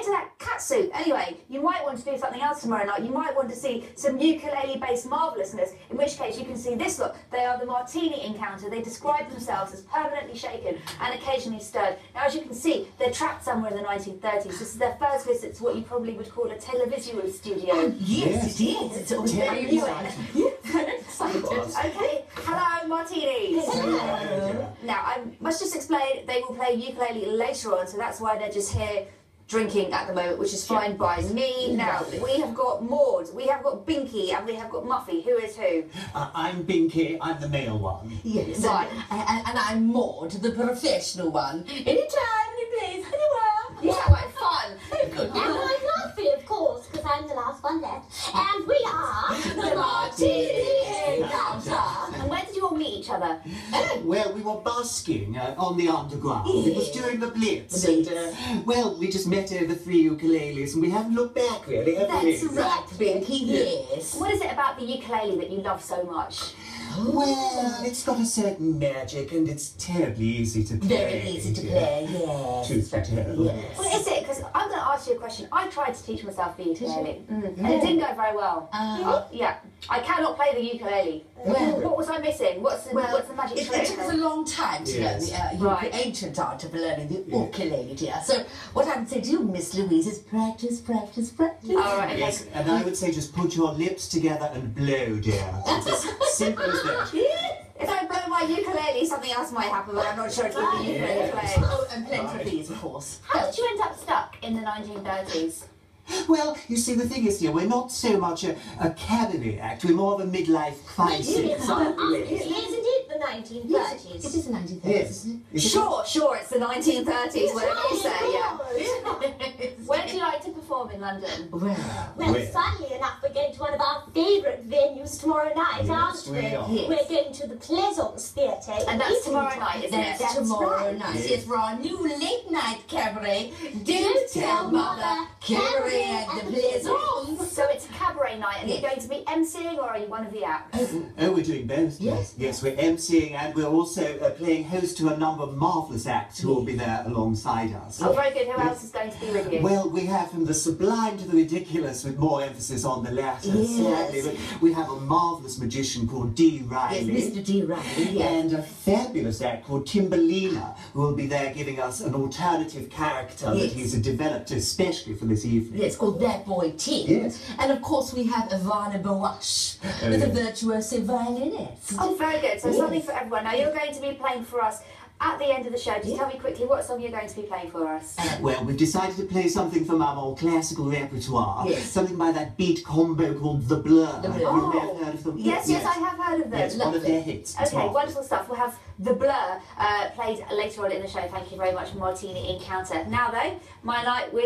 into that cat suit. Anyway, you might want to do something else tomorrow night. You might want to see some ukulele-based marvellousness, in which case you can see this look. They are the Martini Encounter. They describe themselves as permanently shaken and occasionally stirred. Now, as you can see, they're trapped somewhere in the 1930s. This is their first visit to what you probably would call a televisual studio. Oh, yes, it is. It's all very exciting. Okay, hello Martinis. Hello. Now I must just explain they will play ukulele later on, so that's why they're just here drinking at the moment, which is fine by me. Now we have got Maud, we have got Binky, and we have got Muffy. Who is who? Uh, I'm Binky, I'm the male one. Yes, Right. and, and, and I'm Maud, the professional one. Anytime, any place, anywhere. You sound like fun. Good. And I'm Muffy, of course, because I'm the last one left. And we Well, we were busking uh, on the underground. It was during the Blitz. The And, uh, well, we just met over three ukuleles and we haven't looked back really, have That's we? right, Binky, yes. What is it about the ukulele that you love so much? Well, it's got a certain magic and it's terribly easy to play. Very easy to play, yes. Truth be told. Yes. Well, question. I tried to teach myself the ukulele, mm, and it didn't go very well. Uh, Yeah, I cannot play the ukulele. Well- what was I missing? What's the, Well, what's the magic it, trick? it took us a long time to Yes. learn the uh, Right. ancient art of learning the ukulele, dear. So what I would say to you, Miss Louise, is practice, practice, practice. All right, okay. Yes, and I would say just put your lips together and blow, dear. It's as simple as that. If I blow my ukulele, something else might happen, but I'm not sure it's with the ukulele playing. Oh, and plenty of these, of course. How did you end up stuck in the 1930s? Well, you see, the thing is, dear, we're not so much a, a cabaret act, we're more of a midlife crisis. aren't we? Isn't it the 1930s? It is the 1930s, Yes. isn't Is it- Sure, sure, it's the 1930s, whatever you say, yeah. it? Where do you like to perform in London? Well, Well, Where? funnily enough, we're going to one of our favourite venues tomorrow night, Yes, aren't we? we are. Yes. We're going to the Pleasance Theatre. And that's tomorrow night, isn't it? that's, That's tomorrow right. night. Yes. Yes, for our new late night cabaret. Don't tell mother, cabaret at the Pleasance. So it's a cabaret night, and Yes. you're going to be emceeing, or are you one of the acts? Oh, we're doing both. Yes. Yes, we're emceeing and we're also uh, playing host to a number of marvellous acts who will be there alongside us. Oh, very good. Who else is going to be with you? Well, we have from the sublime to the ridiculous with more emphasis on the latter, Yes. certainly. But we have a marvellous magician called Dee Yes, Mr. D. Riley, yes. And a fabulous act called Timberlina, who will be there giving us an alternative character Yes. that he's developed especially for this evening. Yes, it's called That Boy Tim. Yes. And of course we have Ivana Bawash, Oh, the yes. virtuoso violinist. Oh, very good. So Yes. something for everyone. Now you're going to be playing for us at the end of the show. Just Yeah. tell me quickly what song you're going to be playing for us. Well, we've decided to play something from our more classical repertoire. Yes. Something by that beat combo called The Blur. The Blur. You may have Oh. heard of them. Yes, yes, I have heard of them. It's one of their hits. Okay, marvellous. wonderful stuff. We'll have The Blur uh, played later on in the show. Thank you very much, Martini Encounter. Now, though, my night with